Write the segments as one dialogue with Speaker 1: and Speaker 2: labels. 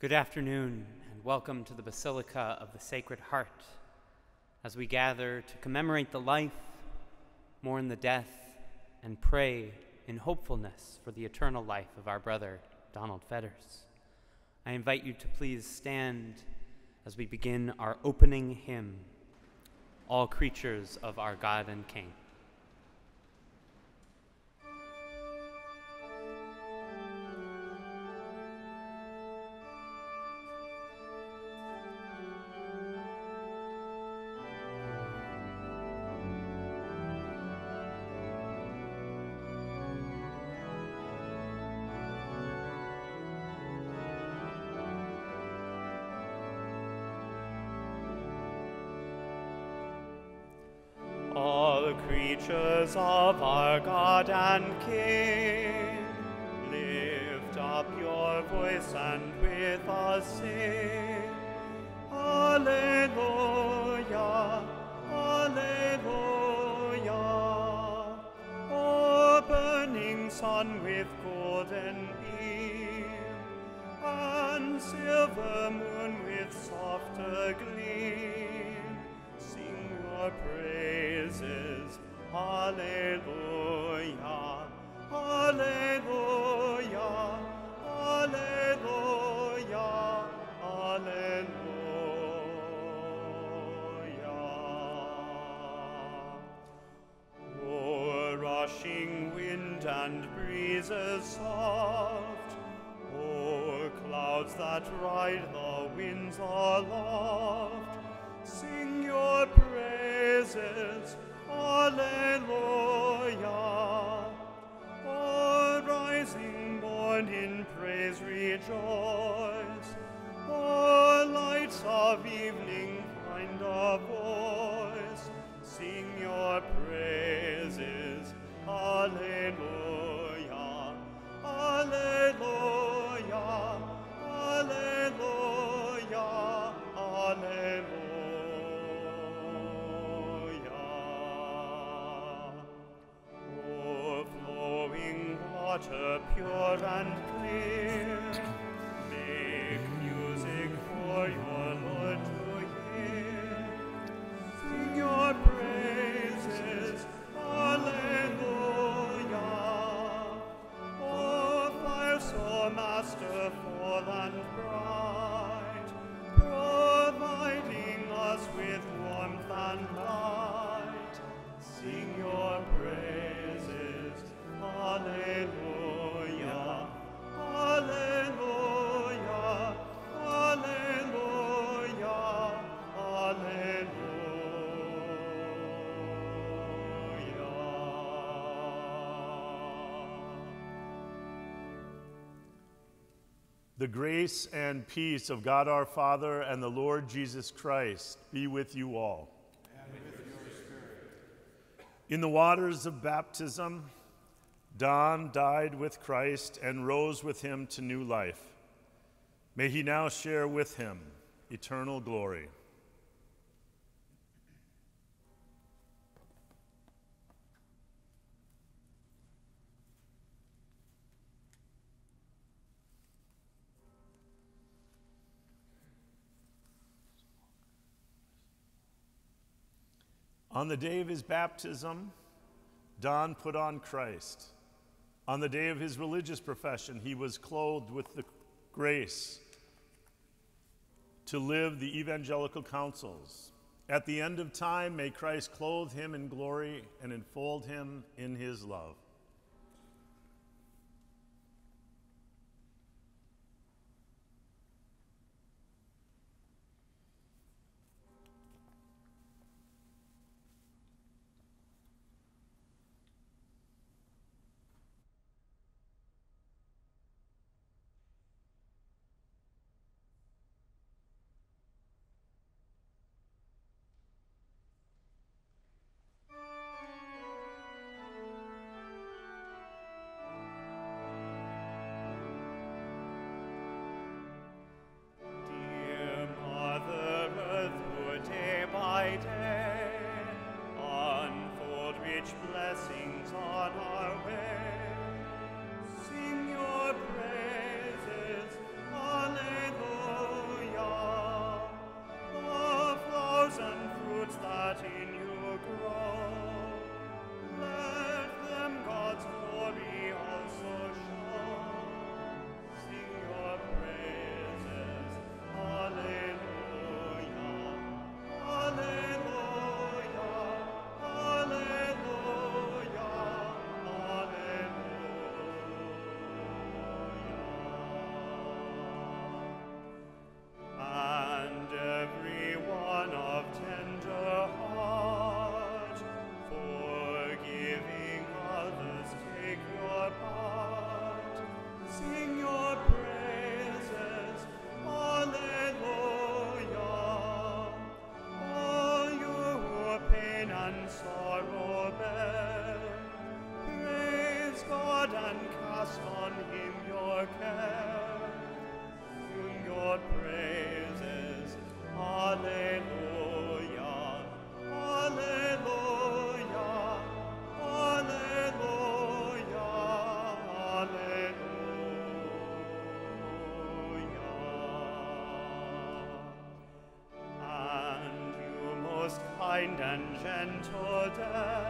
Speaker 1: Good afternoon, and welcome to the Basilica of the Sacred Heart as we gather to commemorate the life, mourn the death, and pray in hopefulness for the eternal life of our brother, Donald Fetters. I invite you to please stand as we begin our opening hymn, All Creatures of Our God and King.
Speaker 2: And breezes soft, O clouds that ride the winds aloft, sing your praises, Alleluia. And
Speaker 3: The grace and peace of God our Father and the Lord Jesus Christ be with you all. In the waters of baptism, Don died with Christ and rose with him to new life. May he now share with him eternal glory. On the day of his baptism, Don put on Christ. On the day of his religious profession, he was clothed with the grace to live the evangelical counsels. At the end of time, may Christ clothe him in glory and enfold him in his love.
Speaker 2: And gentle death,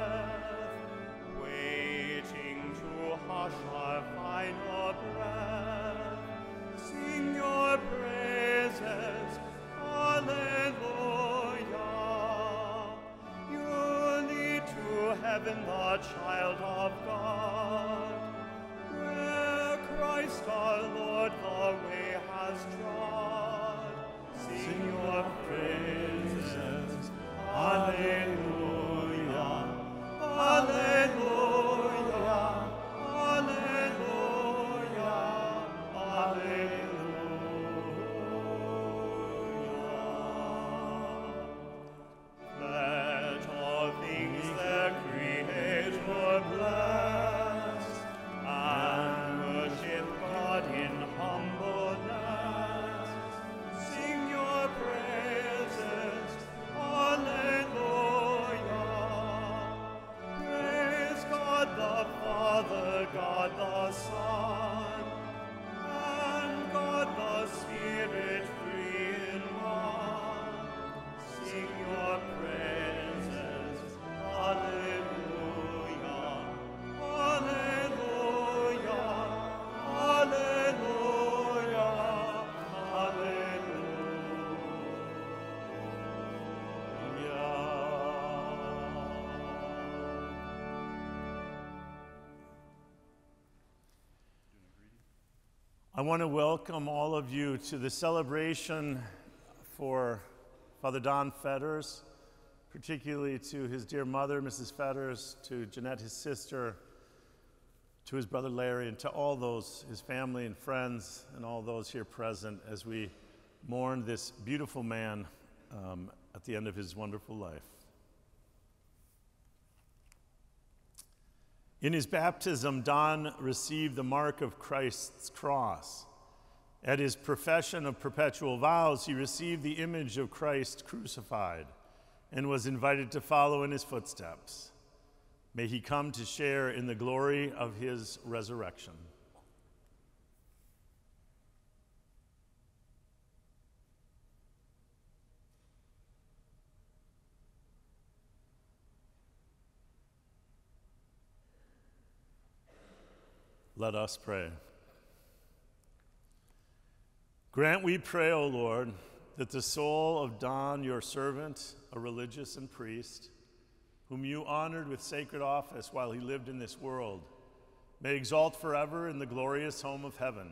Speaker 2: God
Speaker 3: want to welcome all of you to the celebration for Father Don Fetters, particularly to his dear mother, Mrs. Fetters, to Jeanette, his sister, to his brother Larry, and to all those, his family and friends, and all those here present as we mourn this beautiful man um, at the end of his wonderful life. In his baptism, Don received the mark of Christ's cross. At his profession of perpetual vows, he received the image of Christ crucified and was invited to follow in his footsteps. May he come to share in the glory of his resurrection. Let us pray. Grant, we pray, O Lord, that the soul of Don, your servant, a religious and priest, whom you honored with sacred office while he lived in this world, may exalt forever in the glorious home of heaven.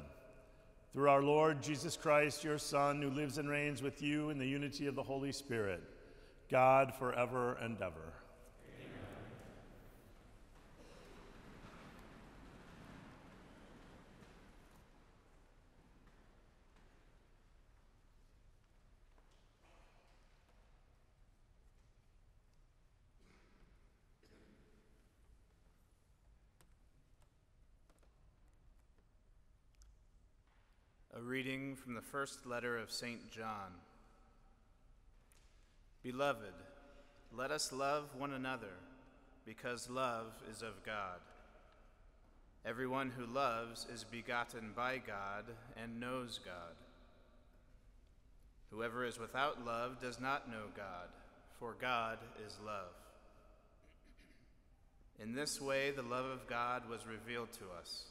Speaker 3: Through our Lord Jesus Christ, your Son, who lives and reigns with you in the unity of the Holy Spirit, God forever and ever.
Speaker 4: A reading from the first letter of St. John. Beloved, let us love one another, because love is of God. Everyone who loves is begotten by God and knows God. Whoever is without love does not know God, for God is love. In this way, the love of God was revealed to us.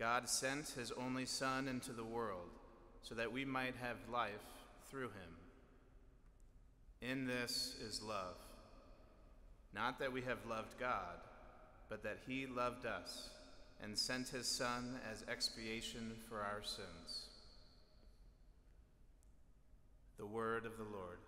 Speaker 4: God sent his only Son into the world so that we might have life through him. In this is love. Not that we have loved God, but that he loved us and sent his Son as expiation for our sins. The word of the Lord.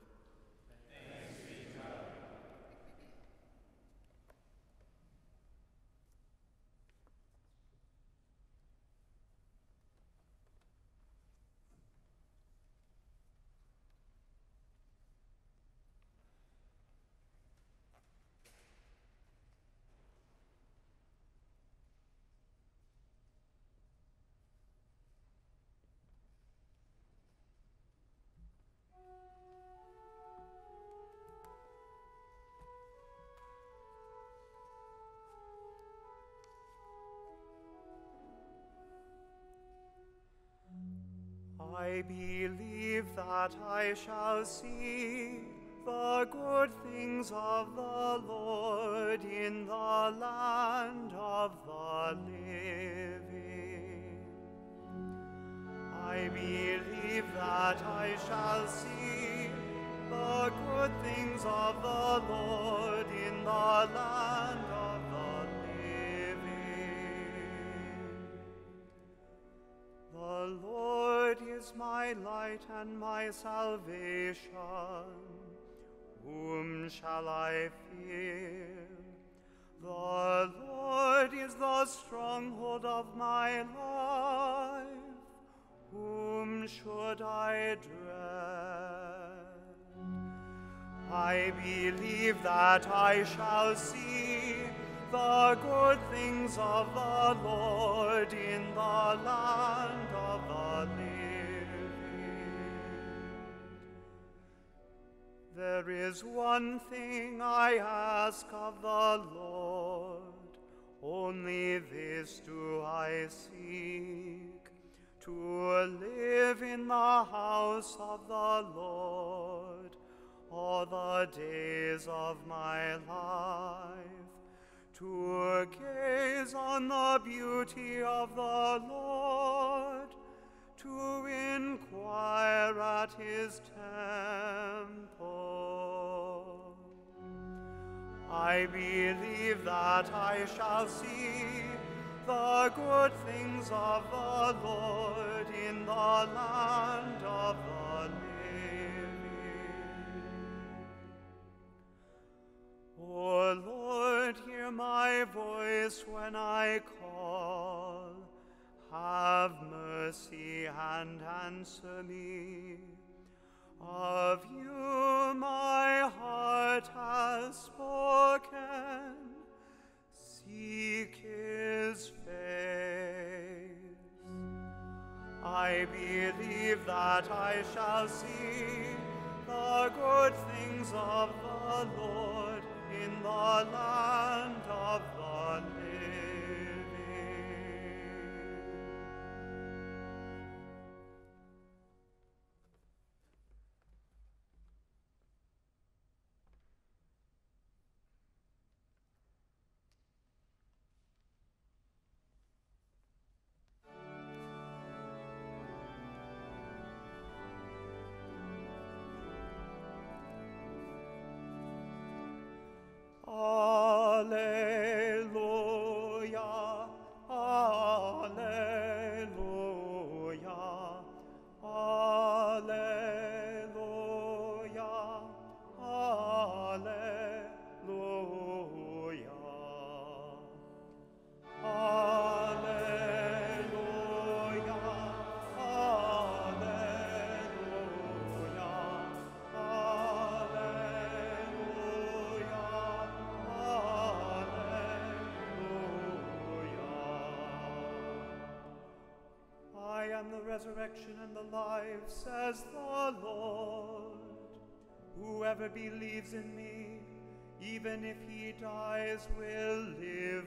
Speaker 2: I believe that I shall see the good things of the Lord in the land of the living. I believe that I shall see the good things of the Lord in the land of the living. The Lord is my light and my salvation. Whom shall I fear? The Lord is the stronghold of my life. Whom should I dread? I believe that I shall see the good things of the Lord in the land of the living. There is one thing I ask of the Lord, only this do I seek to live in the house of the Lord all the days of my life, to gaze on the beauty of the Lord, to inquire at his temple. I believe that I shall see the good things of the Lord in the land of the living. O Lord, hear my voice when I call. Have mercy and answer me. Of you my heart has spoken. Seek his face. I believe that I shall see the good things of the Lord in the land of the living. Am the resurrection and the life, says the Lord. Whoever believes in me, even if he dies, will live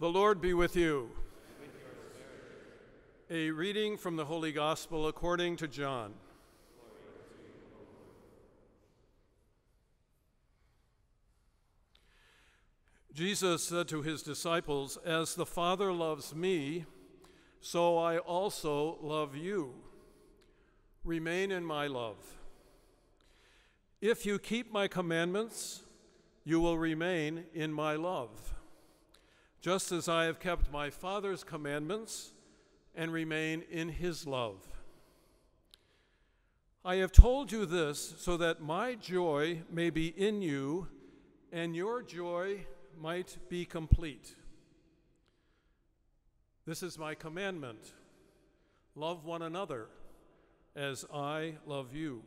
Speaker 5: The Lord be with you. A reading from the Holy Gospel according to John. Jesus said to his disciples, As the Father loves me, so I also love you. Remain in my love. If you keep my commandments, you will remain in my love just as I have kept my Father's commandments and remain in his love. I have told you this so that my joy may be in you and your joy might be complete. This is my commandment love one another as I love you.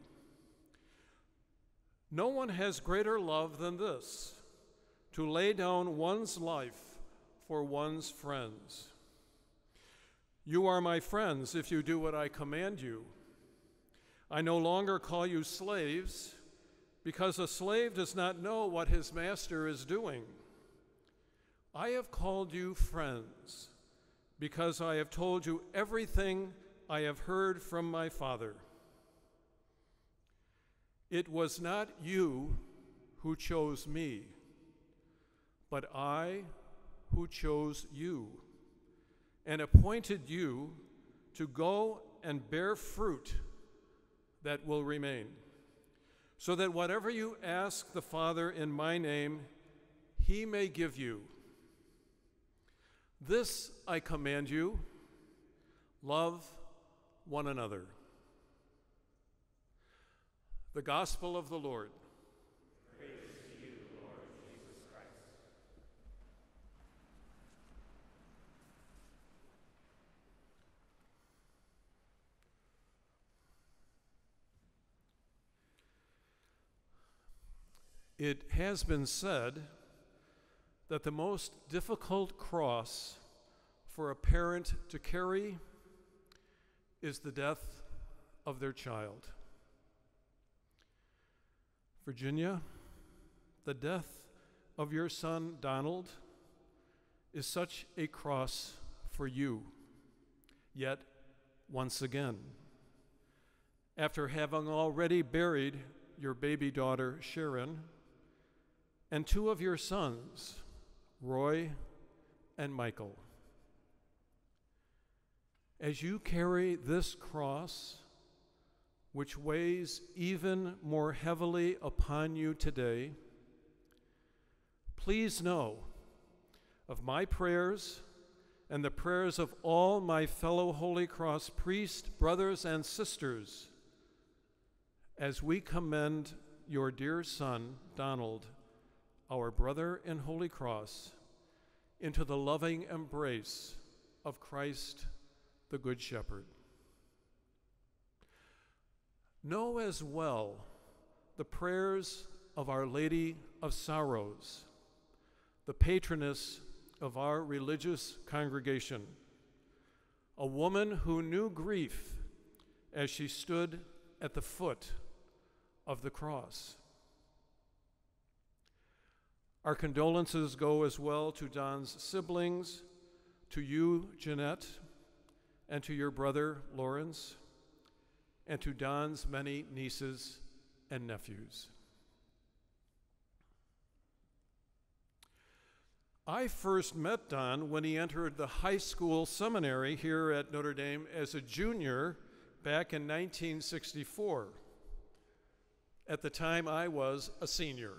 Speaker 5: No one has greater love than this to lay down one's life for one's friends. You are my friends if you do what I command you. I no longer call you slaves, because a slave does not know what his master is doing. I have called you friends, because I have told you everything I have heard from my Father. It was not you who chose me, but I who chose you and appointed you to go and bear fruit that will remain, so that whatever you ask the Father in my name, he may give you. This I command you love one another. The Gospel of the Lord. It has been said that the most difficult cross for a parent to carry is the death of their child. Virginia, the death of your son Donald is such a cross for you. Yet, once again, after having already buried your baby daughter Sharon, and two of your sons, Roy and Michael. As you carry this cross, which weighs even more heavily upon you today, please know of my prayers and the prayers of all my fellow Holy Cross priests, brothers, and sisters as we commend your dear son, Donald our brother in Holy Cross into the loving embrace of Christ the Good Shepherd. Know as well the prayers of Our Lady of Sorrows, the patroness of our religious congregation, a woman who knew grief as she stood at the foot of the cross. Our condolences go as well to Don's siblings, to you, Jeanette, and to your brother, Lawrence, and to Don's many nieces and nephews. I first met Don when he entered the high school seminary here at Notre Dame as a junior back in 1964. At the time, I was a senior.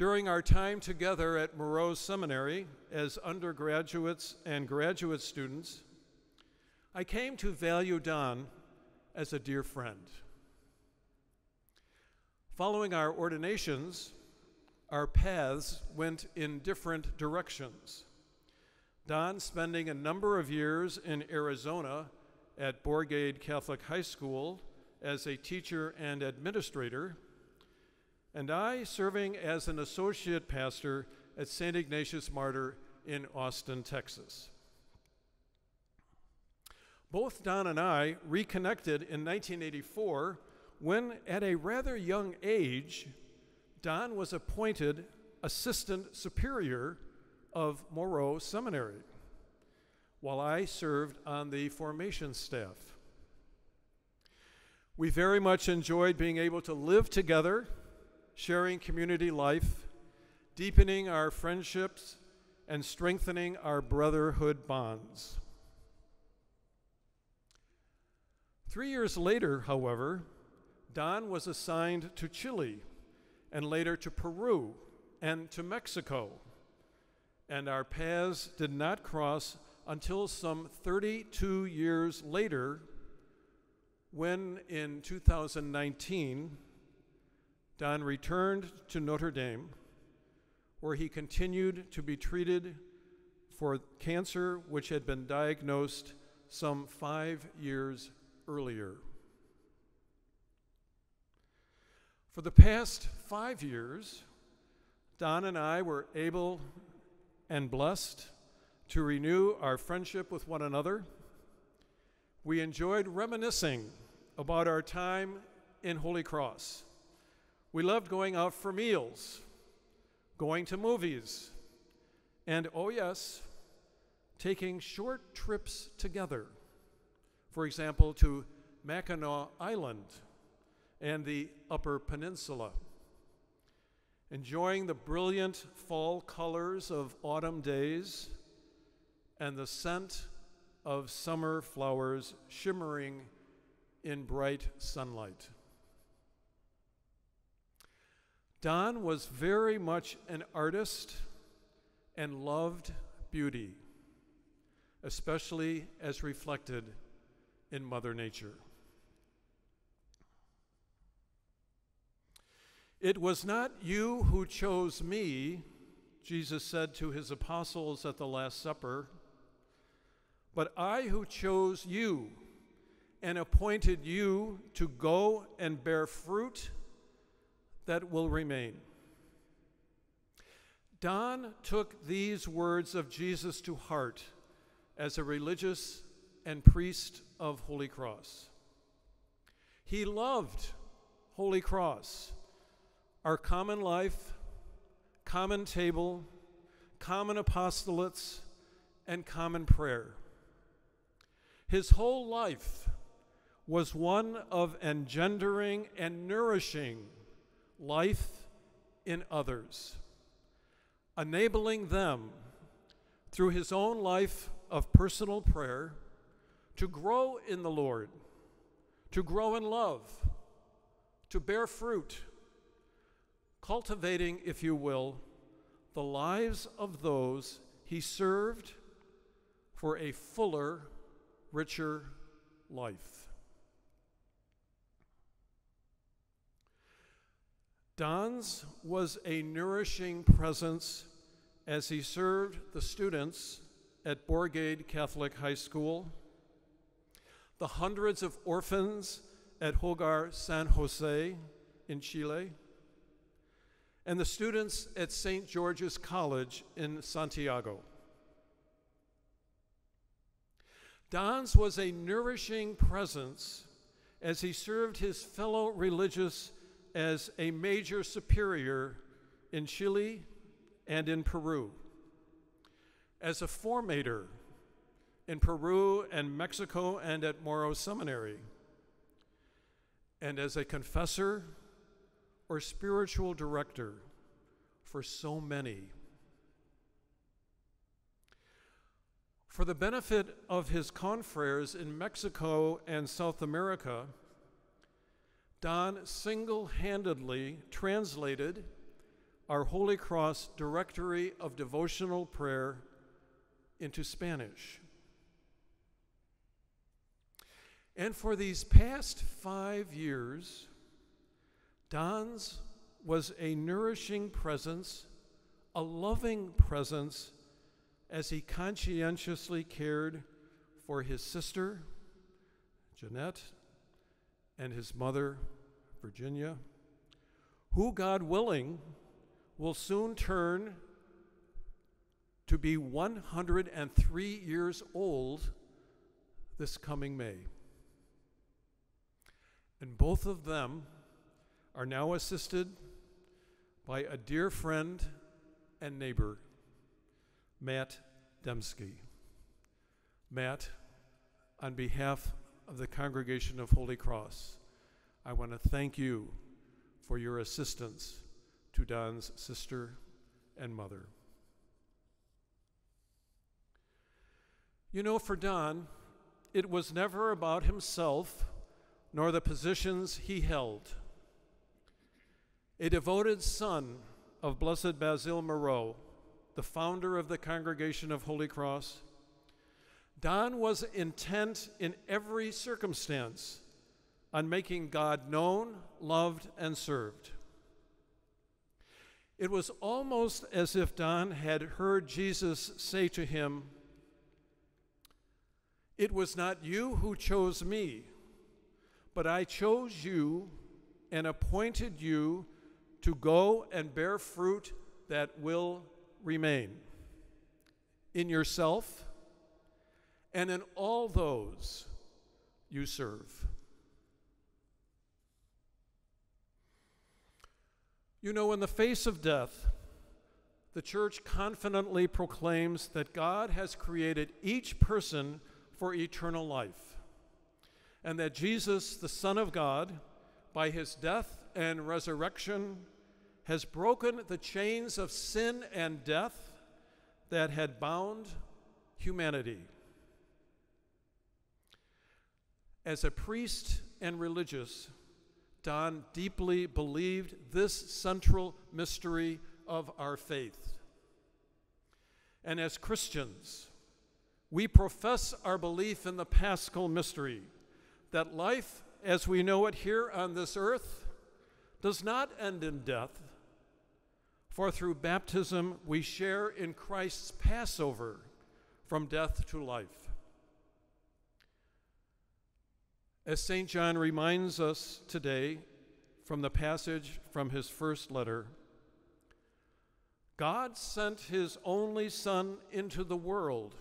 Speaker 5: During our time together at Moreau Seminary as undergraduates and graduate students, I came to value Don as a dear friend. Following our ordinations, our paths went in different directions. Don spending a number of years in Arizona at Bourgade Catholic High School as a teacher and administrator and I serving as an associate pastor at St. Ignatius Martyr in Austin, Texas. Both Don and I reconnected in 1984 when, at a rather young age, Don was appointed assistant superior of Moreau Seminary, while I served on the formation staff. We very much enjoyed being able to live together sharing community life, deepening our friendships, and strengthening our brotherhood bonds. Three years later, however, Don was assigned to Chile and later to Peru and to Mexico, and our paths did not cross until some 32 years later when in 2019 Don returned to Notre Dame, where he continued to be treated for cancer which had been diagnosed some five years earlier. For the past five years, Don and I were able and blessed to renew our friendship with one another. We enjoyed reminiscing about our time in Holy Cross. We loved going out for meals, going to movies, and oh, yes, taking short trips together. For example, to Mackinac Island and the Upper Peninsula. Enjoying the brilliant fall colors of autumn days and the scent of summer flowers shimmering in bright sunlight. Don was very much an artist and loved beauty, especially as reflected in Mother Nature. It was not you who chose me, Jesus said to his apostles at the Last Supper, but I who chose you and appointed you to go and bear fruit that will remain. Don took these words of Jesus to heart as a religious and priest of Holy Cross. He loved Holy Cross, our common life, common table, common apostolates, and common prayer. His whole life was one of engendering and nourishing life in others, enabling them through his own life of personal prayer to grow in the Lord, to grow in love, to bear fruit, cultivating, if you will, the lives of those he served for a fuller richer life. Don's was a nourishing presence as he served the students at Bourgade Catholic High School, the hundreds of orphans at Hogar San Jose in Chile, and the students at St. George's College in Santiago. Don's was a nourishing presence as he served his fellow religious as a major superior in Chile and in Peru, as a formator in Peru and Mexico and at Moreau Seminary, and as a confessor or spiritual director for so many. For the benefit of his confreres in Mexico and South America, Don single handedly translated our Holy Cross Directory of Devotional Prayer into Spanish. And for these past five years, Don's was a nourishing presence, a loving presence as he conscientiously cared for his sister, Jeanette, and his mother, Virginia, who, God willing, will soon turn to be 103 years old this coming May. And both of them are now assisted by a dear friend and neighbor. Matt Dembski. Matt, on behalf of the congregation of Holy Cross, I want to thank you for your assistance to Don's sister and mother. You know, for Don, it was never about himself nor the positions he held. A devoted son of Blessed Basil Moreau the founder of the Congregation of Holy Cross, Don was intent in every circumstance on making God known, loved, and served. It was almost as if Don had heard Jesus say to him, It was not you who chose me, but I chose you and appointed you to go and bear fruit that will remain. in yourself, and in all those you serve. You know, in the face of death, the church confidently proclaims that God has created each person for eternal life, and that Jesus, the Son of God, by his death and resurrection, has broken the chains of sin and death that had bound humanity. As a priest and religious, Don deeply believed this central mystery of our faith. And as Christians, we profess our belief in the paschal mystery that life as we know it here on this earth does not end in death, for through baptism we share in Christ's Passover from death to life. As St. John reminds us today from the passage from his first letter, God sent his only Son into the world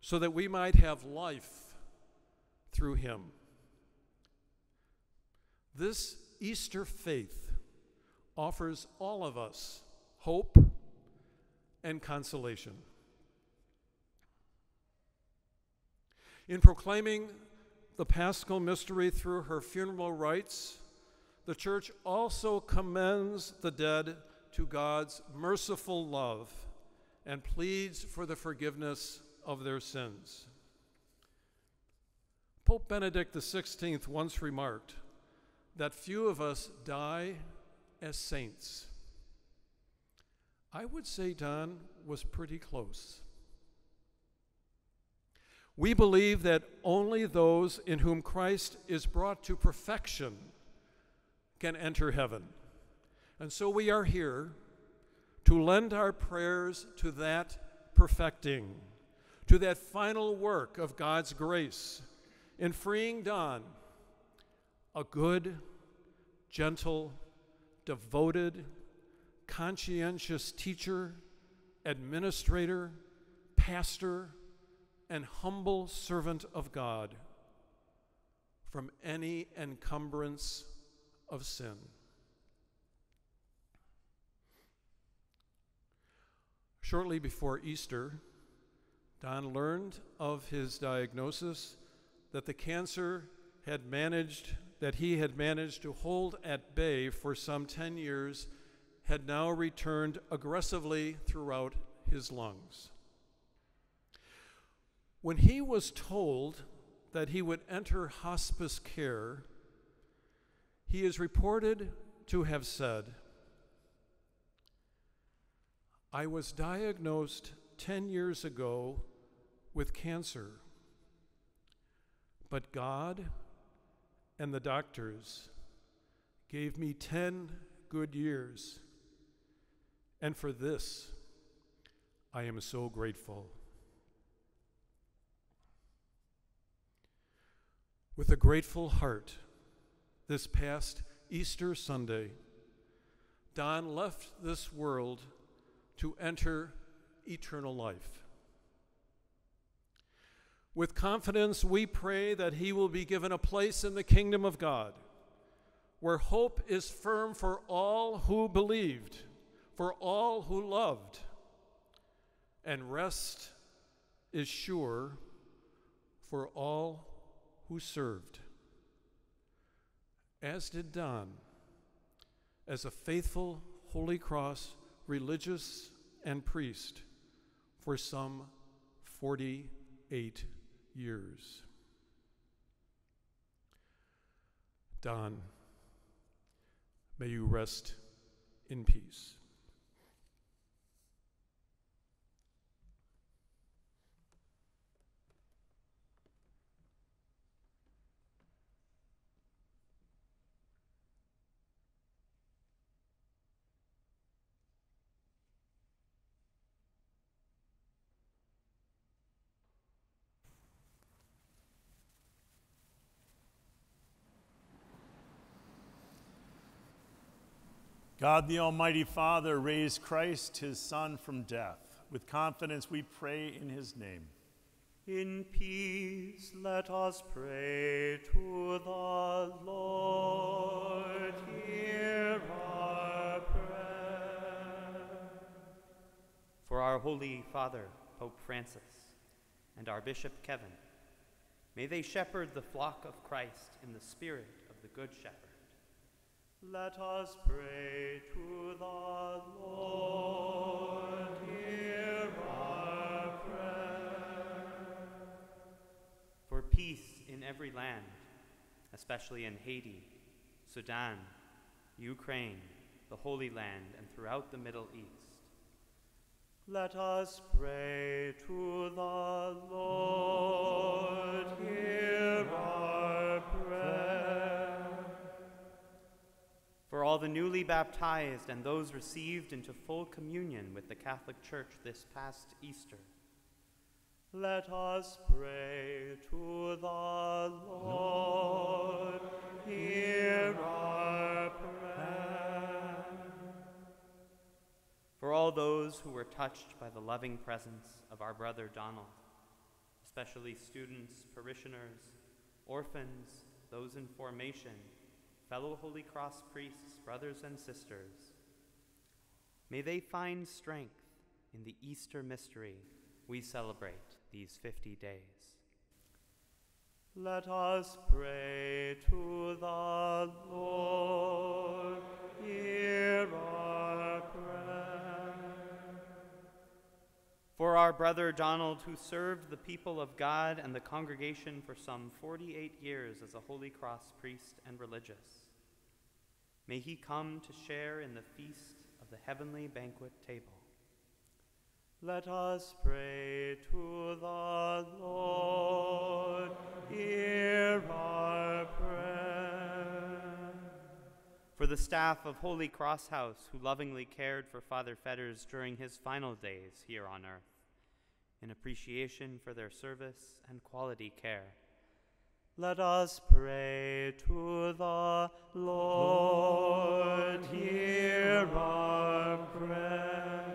Speaker 5: so that we might have life through him. This Easter faith offers all of us hope and consolation. In proclaiming the paschal mystery through her funeral rites, the church also commends the dead to God's merciful love and pleads for the forgiveness of their sins. Pope Benedict XVI once remarked that few of us die as saints. I would say Don was pretty close. We believe that only those in whom Christ is brought to perfection can enter heaven. And so we are here to lend our prayers to that perfecting, to that final work of God's grace in freeing Don, a good, gentle, devoted, conscientious teacher, administrator, pastor, and humble servant of God from any encumbrance of sin. Shortly before Easter, Don learned of his diagnosis that the cancer had managed that he had managed to hold at bay for some 10 years had now returned aggressively throughout his lungs. When he was told that he would enter hospice care, he is reported to have said, I was diagnosed 10 years ago with cancer, but God and the doctors gave me 10 good years, and for this I am so grateful. With a grateful heart, this past Easter Sunday, Don left this world to enter eternal life. With confidence, we pray that he will be given a place in the kingdom of God, where hope is firm for all who believed, for all who loved, and rest is sure for all who served. As did Don, as a faithful Holy Cross religious and priest for some 48 years. Don, may you rest in peace.
Speaker 3: God the Almighty Father raised Christ, his Son, from death. With confidence, we pray in his name.
Speaker 2: In peace, let us pray to the Lord. Hear our prayer.
Speaker 1: For our Holy Father, Pope Francis, and our Bishop Kevin, may they shepherd the flock of Christ in the spirit of the Good Shepherd.
Speaker 2: Let us pray to the Lord. Hear our prayer.
Speaker 1: For peace in every land, especially in Haiti, Sudan, Ukraine, the Holy Land, and throughout the Middle East.
Speaker 2: Let us pray to the Lord. Hear our
Speaker 1: For all the newly baptized and those received into full communion with the Catholic Church this past Easter.
Speaker 2: Let us pray to the Lord. Hear our prayer.
Speaker 1: For all those who were touched by the loving presence of our brother Donald, especially students, parishioners, orphans, those in formation, fellow Holy Cross priests, brothers and sisters, may they find strength in the Easter mystery we celebrate these 50 days.
Speaker 2: Let us pray to the Lord. Hear our prayer.
Speaker 1: For our brother Donald, who served the people of God and the congregation for some 48 years as a Holy Cross priest and religious, may he come to share in the feast of the heavenly banquet table.
Speaker 2: Let us pray to the Lord. Hear our prayer.
Speaker 1: For the staff of Holy Cross House, who lovingly cared for Father Fetters during his final days here on earth, in appreciation for their service and quality care.
Speaker 2: Let us pray to the Lord. Hear our prayer.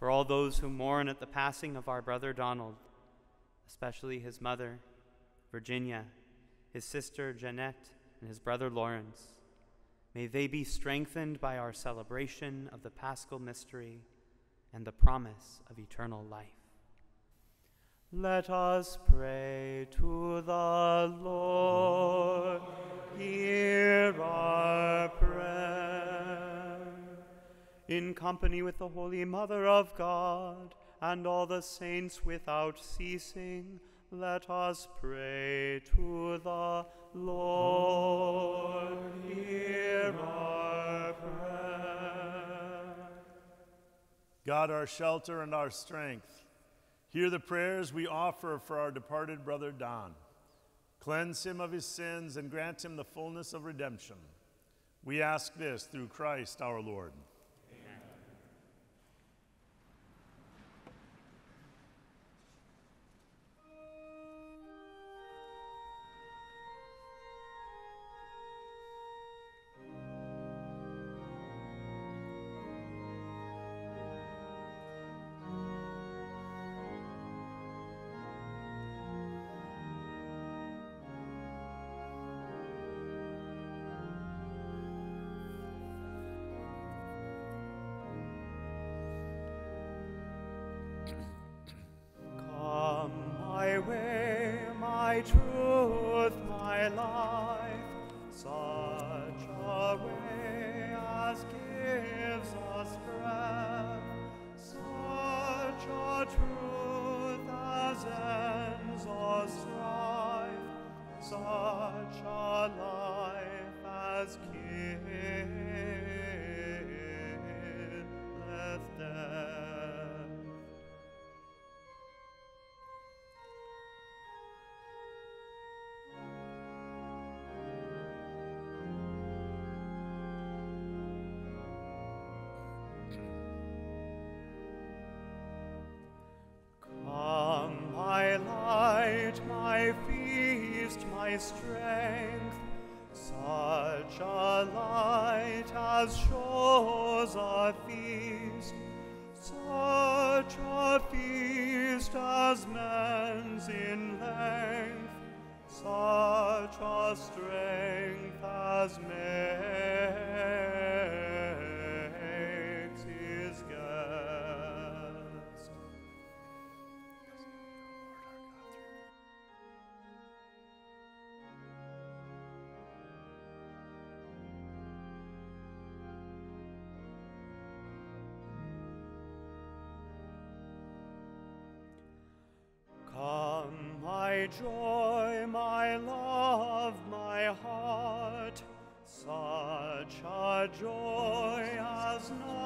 Speaker 1: For all those who mourn at the passing of our brother Donald, especially his mother, Virginia, his sister Jeanette, and his brother Lawrence, may they be strengthened by our celebration of the paschal mystery and the promise of eternal life.
Speaker 2: Let us pray to the Lord. Hear our prayer. In company with the Holy Mother of God and all the saints without ceasing, let us pray to the Lord. Hear our prayer.
Speaker 3: God, our shelter and our strength, hear the prayers we offer for our departed brother Don. Cleanse him of his sins and grant him the fullness of redemption. We ask this through Christ our Lord.
Speaker 2: My joy, my love, my heart, such a joy as none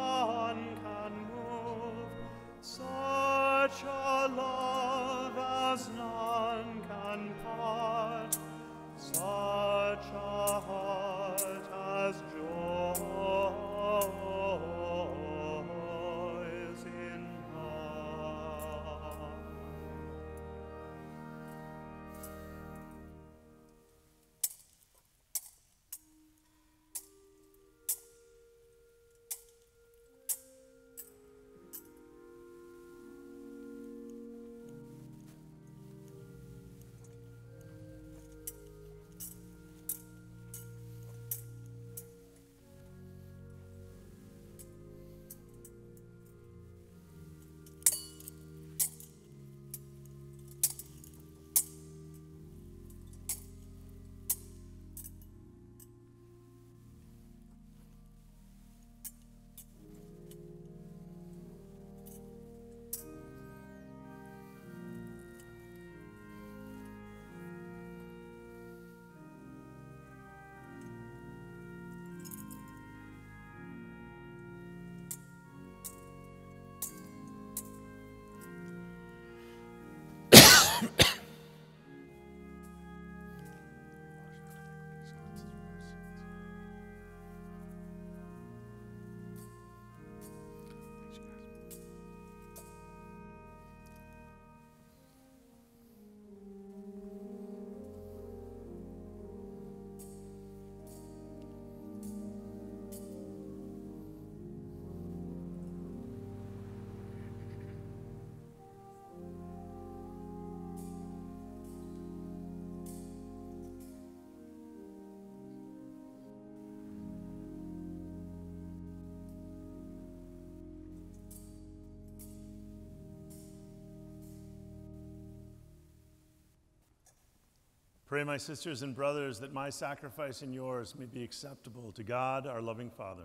Speaker 3: Pray, my sisters and brothers, that my sacrifice and yours may be acceptable to God, our loving Father.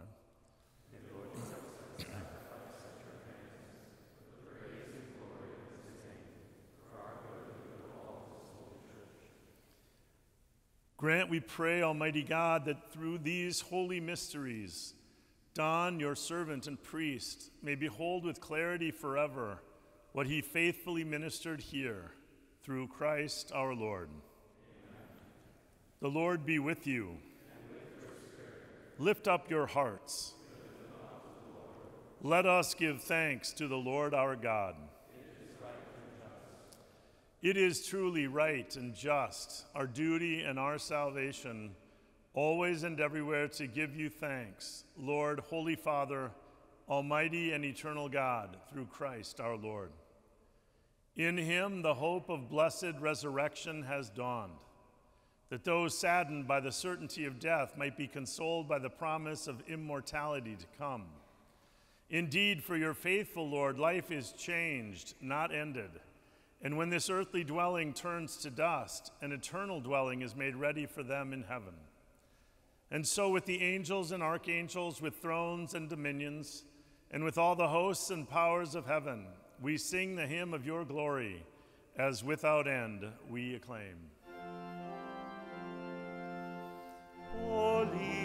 Speaker 3: Grant, we pray, Almighty God, that through these holy mysteries, Don, your servant and priest, may behold with clarity forever what he faithfully ministered here through Christ our Lord. The Lord be with you. Lift up your hearts. Let us give thanks to the Lord our God. It is truly right and just, our duty and our salvation, always and everywhere to give you thanks, Lord, Holy Father, Almighty and eternal God, through Christ our Lord. In him, the hope of blessed resurrection has dawned, that those saddened by the certainty of death might be consoled by the promise of immortality to come. Indeed, for your faithful Lord, life is changed, not ended. And when this earthly dwelling turns to dust, an eternal dwelling is made ready for them in heaven. And so, with the angels and archangels, with thrones and dominions, and with all the hosts and powers of heaven, we sing the hymn of your glory, as without end we acclaim.
Speaker 2: Holy,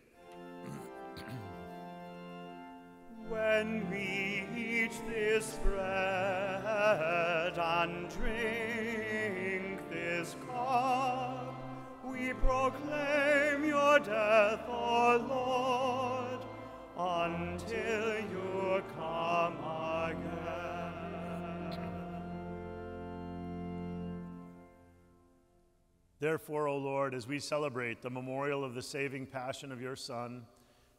Speaker 2: When we eat this bread and drink this cup, we proclaim your death, O Lord, until you come again.
Speaker 3: Therefore, O Lord, as we celebrate the memorial of the saving passion of your Son,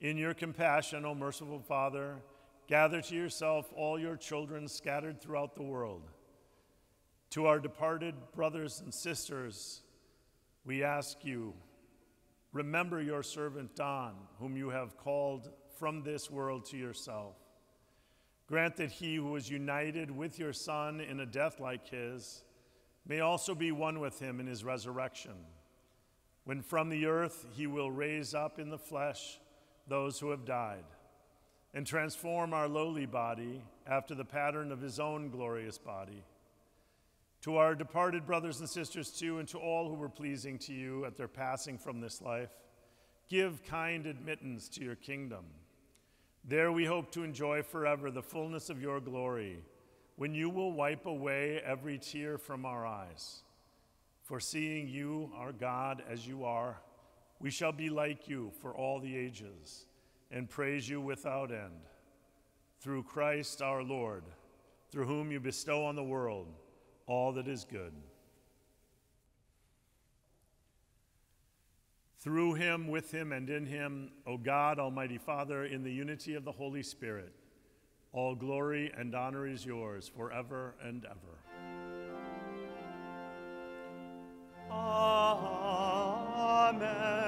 Speaker 3: In your compassion, O merciful Father, gather to yourself all your children scattered throughout the world. To our departed brothers and sisters, we ask you, remember your servant Don, whom you have called from this world to yourself. Grant that he who was united with your Son in a death like his may also be one with him in his resurrection, when from the earth he will raise up in the flesh those who have died, and transform our lowly body after the pattern of his own glorious body. To our departed brothers and sisters, too, and to all who were pleasing to you at their passing from this life, give kind admittance to your kingdom there we hope to enjoy forever the fullness of your glory, when you will wipe away every tear from our eyes. For seeing you, our God, as you are, we shall be like you for all the ages and praise you without end. Through Christ our Lord, through whom you bestow on the world all that is good. Through him, with him, and in him, O God, Almighty Father, in the unity of the Holy Spirit, all glory and honor is yours forever and ever.
Speaker 2: Amen.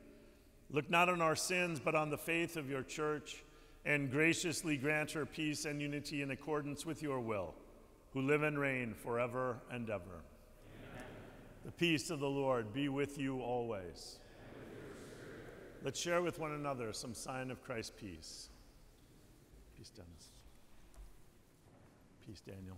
Speaker 3: Look not on our sins, but on the faith of your church, and graciously grant her peace and unity in accordance with your will, who live and reign forever and ever. Amen. The peace of the Lord be with you always. Let's share with one another some sign of Christ's peace. Peace, Dennis. Peace, Daniel.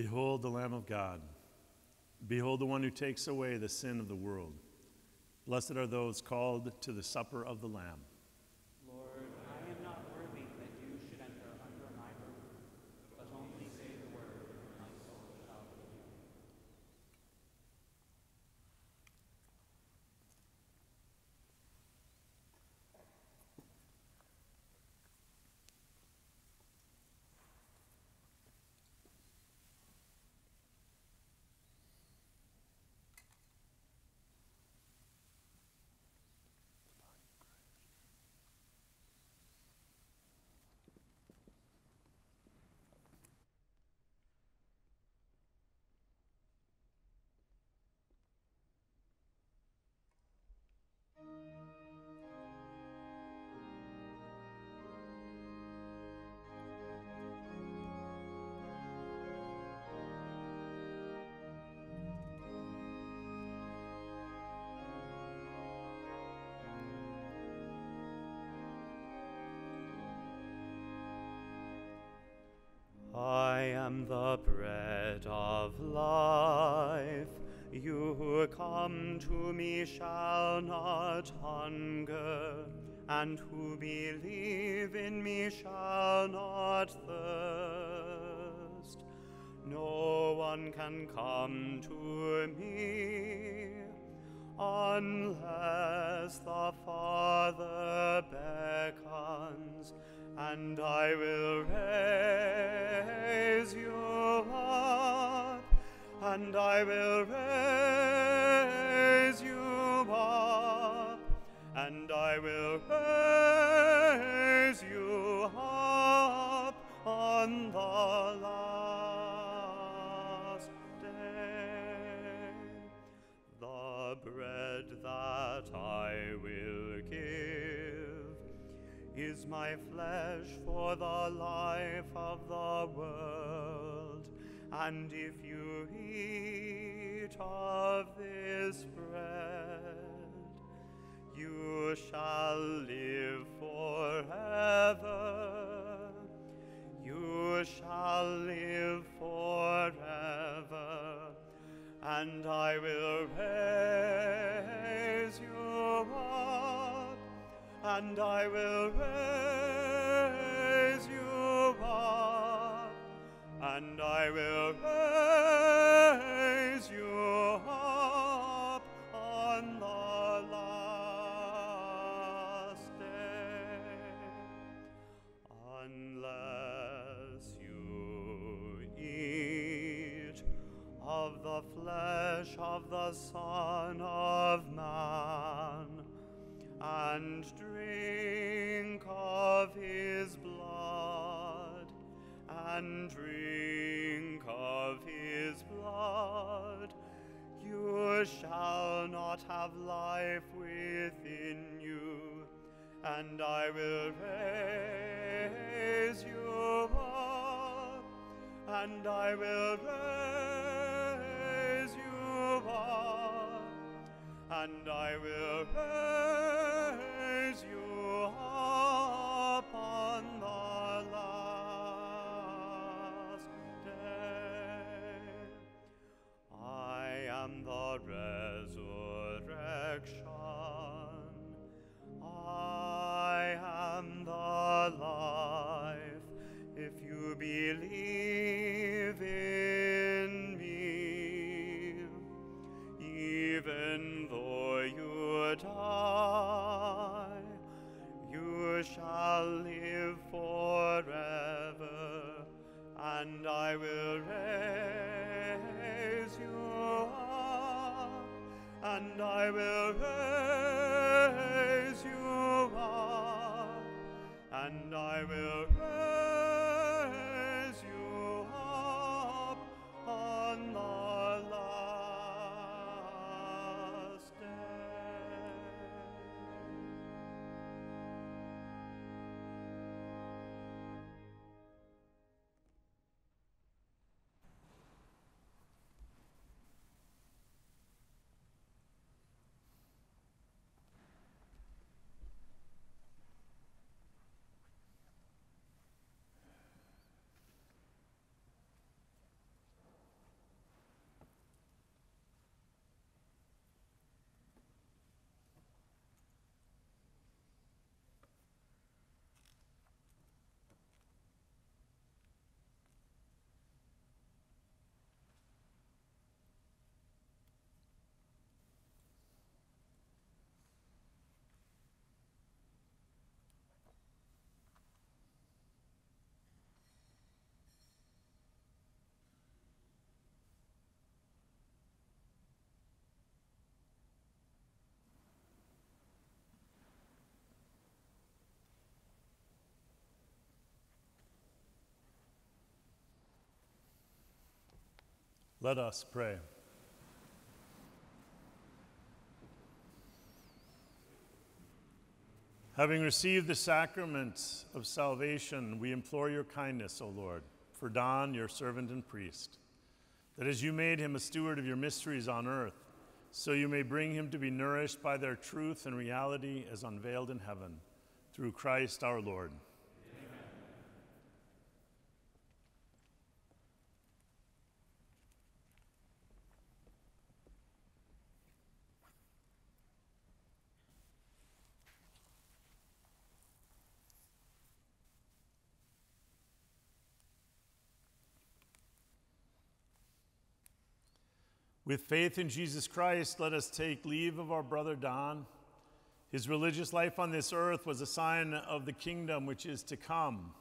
Speaker 3: Behold the Lamb of God. Behold the one who takes away the sin of the world. Blessed are those called to the supper of the Lamb.
Speaker 1: Come to me shall not hunger,
Speaker 2: and who believe in me shall not thirst. No one can come to me unless the Father beckons, and I will raise you and I will raise you up, and I will raise you up on the last day. The bread that I will give is my flesh for the life of the world. And if you eat of this bread, you shall live forever. You shall live forever, and I will raise you up, and I will raise the Son of Man and drink of his blood and drink of his blood. You shall not have life within you, and I will raise you up, and I will raise and I will will
Speaker 3: Let us pray. Having received the sacrament of salvation, we implore your kindness, O Lord, for Don, your servant and priest, that as you made him a steward of your mysteries on earth, so you may bring him to be nourished by their truth and reality as unveiled in heaven, through Christ our Lord. With faith in Jesus Christ, let us take leave of our brother Don. His religious life on this earth was a sign of the kingdom which is to come.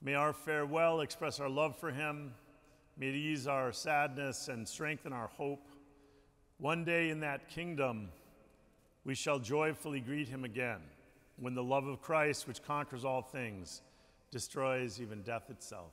Speaker 3: May our farewell express our love for him. May it ease our sadness and strengthen our hope. One day in that kingdom, we shall joyfully greet him again when the love of Christ, which conquers all things, destroys even death itself.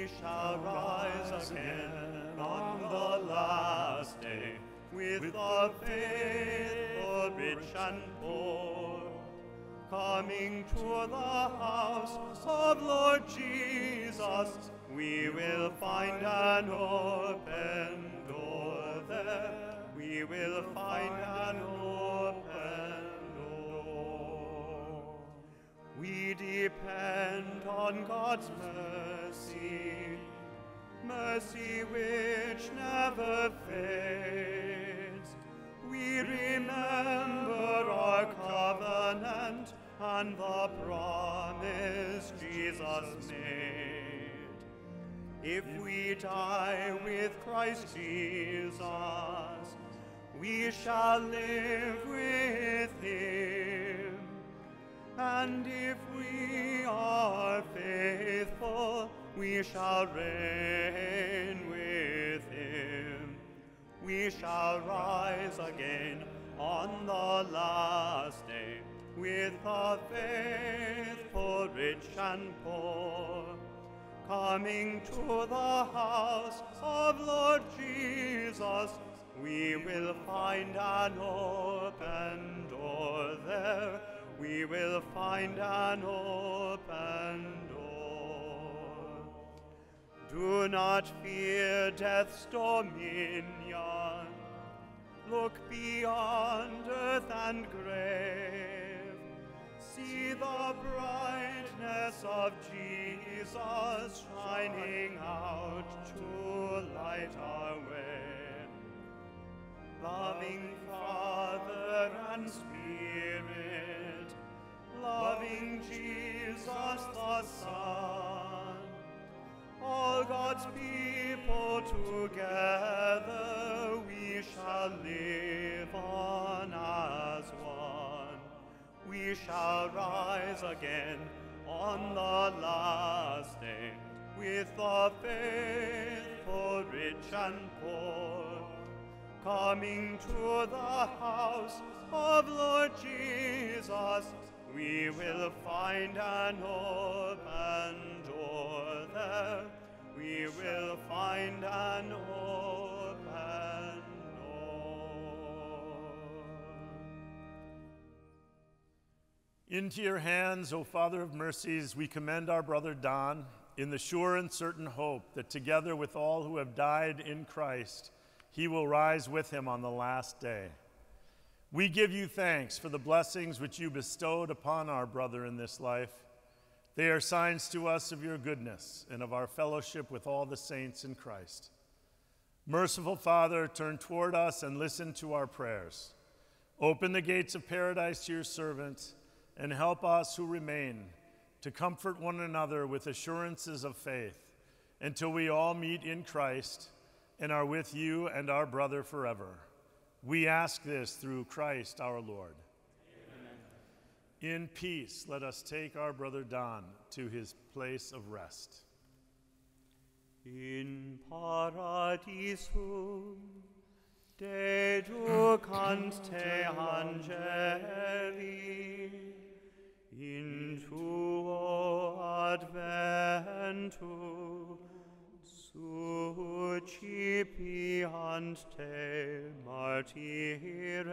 Speaker 2: We shall rise again on the last day with the faithful, rich and poor coming to the house of Lord Jesus, we will find an open door there. We will find an open We depend on God's mercy, mercy which never fades. We remember our covenant and the promise Jesus made. If we die with Christ Jesus, we shall live with him. And if we are faithful, we shall reign with him. We shall rise again on the last day with the faithful, rich and poor, coming to the house of Lord Jesus. We will find an open door there. We will find an open door. Do not fear death's dominion. Look beyond earth and grave. See the brightness of Jesus shining out to light our way. Loving Father and Spirit, loving Jesus the Son, all God's people together we shall live on as one. We shall rise again on the last day with the faithful, rich and poor, coming to the house of Lord Jesus. We will find an open door there. We will find an open door.
Speaker 3: Into your hands, O Father of mercies, we commend our brother Don in the sure and certain hope that together with all who have died in Christ, he will rise with him on the last day. We give you thanks for the blessings which you bestowed upon our brother in this life. They are signs to us of your goodness and of our fellowship with all the saints in Christ. Merciful Father, turn toward us and listen to our prayers. Open the gates of paradise to your servants and help us who remain to comfort one another with assurances of faith until we all meet in Christ and are with you and our brother forever. We ask this through Christ our Lord. Amen. In peace, let us take our brother Don to his place of rest.
Speaker 2: In paradisum deducante angeli in tuo adventum suscipiant te martyres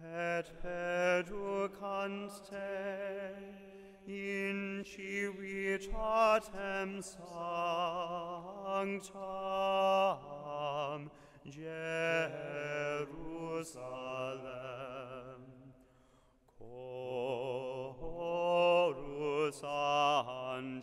Speaker 2: et perducant te in civitatem sanctam Jerusalem. Chorus angelorum